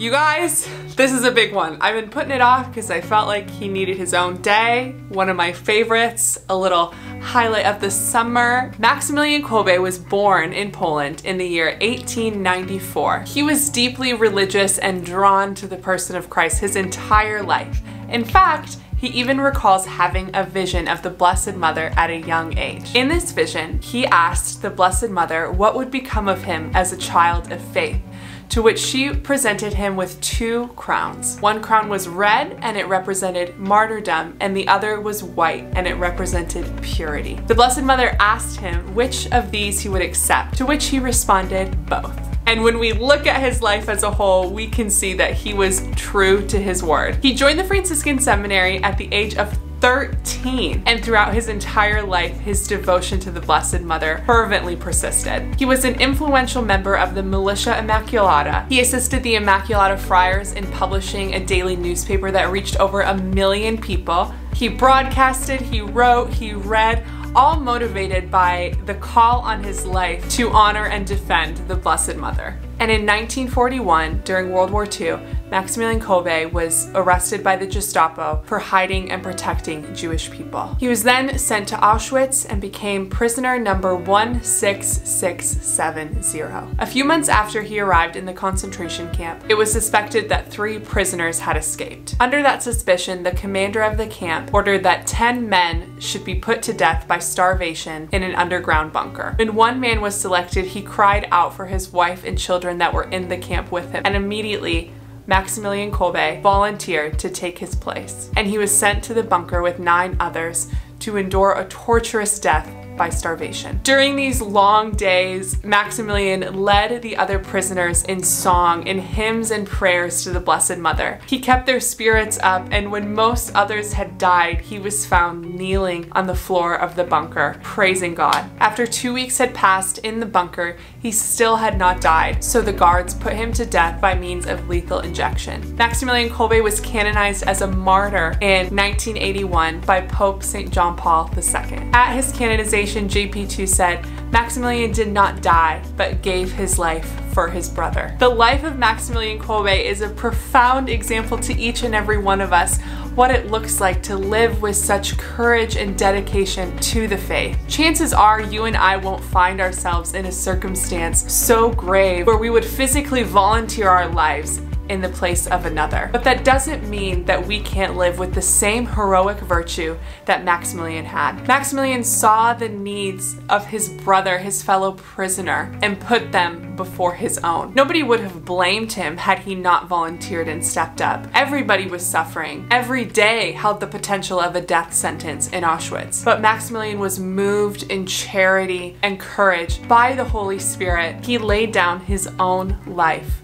You guys, this is a big one. I've been putting it off because I felt like he needed his own day. One of my favorites, a little highlight of the summer. Maximilian Kolbe was born in Poland in the year 1894. He was deeply religious and drawn to the person of Christ his entire life. In fact, he even recalls having a vision of the Blessed Mother at a young age. In this vision, he asked the Blessed Mother what would become of him as a child of faith to which she presented him with two crowns. One crown was red and it represented martyrdom, and the other was white and it represented purity. The Blessed Mother asked him which of these he would accept, to which he responded, both. And when we look at his life as a whole, we can see that he was true to his word. He joined the Franciscan Seminary at the age of 13. And throughout his entire life, his devotion to the Blessed Mother fervently persisted. He was an influential member of the Militia Immaculata. He assisted the Immaculata Friars in publishing a daily newspaper that reached over a million people. He broadcasted, he wrote, he read, all motivated by the call on his life to honor and defend the Blessed Mother. And in 1941, during World War II, Maximilian Kolbe was arrested by the Gestapo for hiding and protecting Jewish people. He was then sent to Auschwitz and became prisoner number 16670. A few months after he arrived in the concentration camp, it was suspected that three prisoners had escaped. Under that suspicion, the commander of the camp ordered that 10 men should be put to death by starvation in an underground bunker. When one man was selected, he cried out for his wife and children that were in the camp with him, and immediately Maximilian Kolbe volunteered to take his place, and he was sent to the bunker with nine others to endure a torturous death by starvation. During these long days, Maximilian led the other prisoners in song, in hymns and prayers to the Blessed Mother. He kept their spirits up, and when most others had died, he was found kneeling on the floor of the bunker, praising God. After two weeks had passed in the bunker, he still had not died, so the guards put him to death by means of lethal injection. Maximilian Kolbe was canonized as a martyr in 1981 by Pope St. John Paul II. At his canonization, JP2 said, Maximilian did not die, but gave his life for his brother. The life of Maximilian Kolbe is a profound example to each and every one of us what it looks like to live with such courage and dedication to the faith. Chances are you and I won't find ourselves in a circumstance so grave where we would physically volunteer our lives in the place of another. But that doesn't mean that we can't live with the same heroic virtue that Maximilian had. Maximilian saw the needs of his brother, his fellow prisoner, and put them before his own. Nobody would have blamed him had he not volunteered and stepped up. Everybody was suffering. Every day held the potential of a death sentence in Auschwitz. But Maximilian was moved in charity and courage by the Holy Spirit. He laid down his own life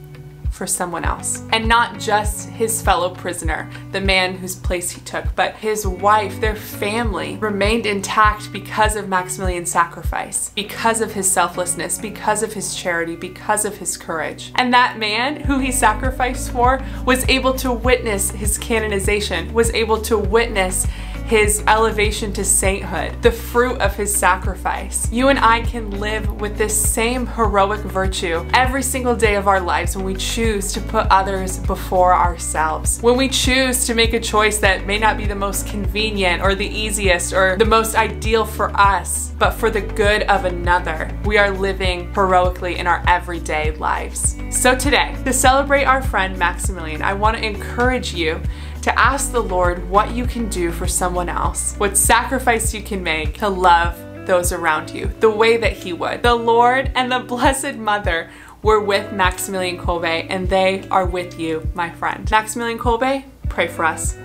for someone else. And not just his fellow prisoner, the man whose place he took, but his wife, their family remained intact because of Maximilian's sacrifice, because of his selflessness, because of his charity, because of his courage. And that man who he sacrificed for was able to witness his canonization, was able to witness his elevation to sainthood, the fruit of his sacrifice. You and I can live with this same heroic virtue every single day of our lives when we choose to put others before ourselves. When we choose to make a choice that may not be the most convenient or the easiest or the most ideal for us, but for the good of another, we are living heroically in our everyday lives. So today, to celebrate our friend Maximilian, I want to encourage you to ask the Lord what you can do for someone else, what sacrifice you can make to love those around you the way that He would. The Lord and the Blessed Mother were with Maximilian Kolbe, and they are with you, my friend. Maximilian Kolbe, pray for us.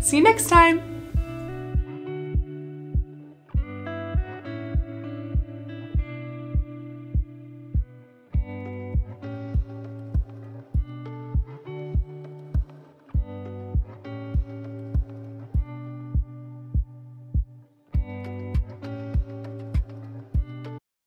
See you next time.